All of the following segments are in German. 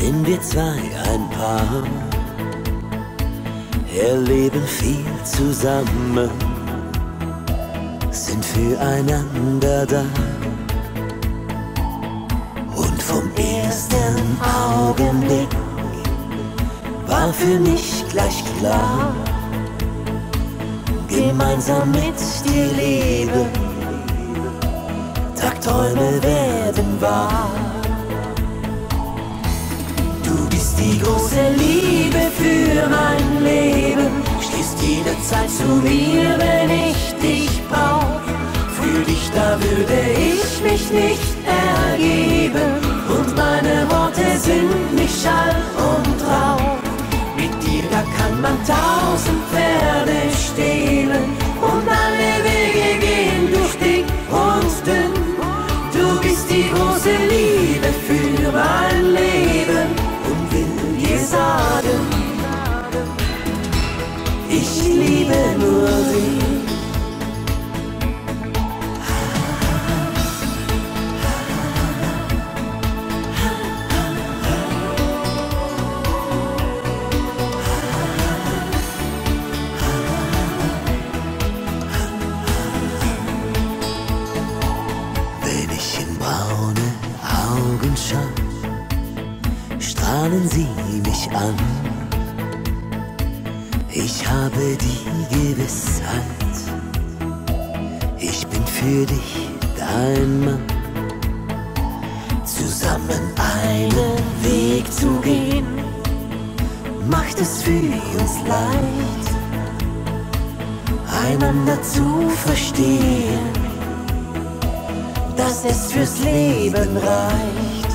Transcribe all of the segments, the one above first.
sind wir zwei ein Paar, erleben viel zusammen, sind füreinander da. Und vom ersten Augenblick war für mich gleich klar, gemeinsam mit dir leben Tagträume werden wahr. Du bist die große Liebe für mein Leben. Stehst jederzeit zu mir, wenn ich dich brauch. Da würde ich mich nicht ergeben. Und meine Worte sind nicht Schall und Rauch. Augen schau, strahlen sie mich an. Ich habe die Gewissheit, ich bin für dich dein Mann. Zusammen einen Weg zu gehen, macht es für uns leicht, einander zu verstehen dass es fürs Leben reicht.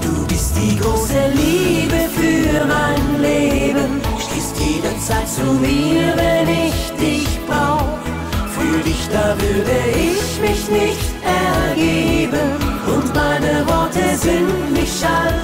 Du bist die große Liebe für mein Leben. Stehst jederzeit zu mir, wenn ich dich brauch. Für dich, da würde ich mich nicht ergeben. Und meine Worte sind nicht Schall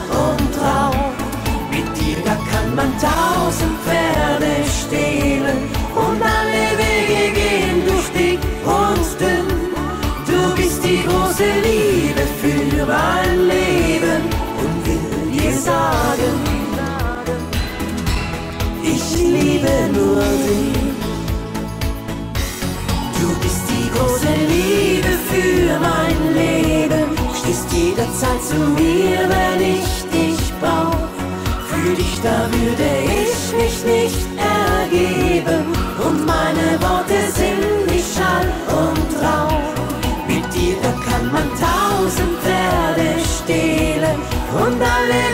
jederzeit zu mir, wenn ich dich brauch. Für dich, da würde ich mich nicht ergeben und meine Worte sind nicht Schall und Rauch. Mit dir, da kann man tausend Pferde stehlen und alle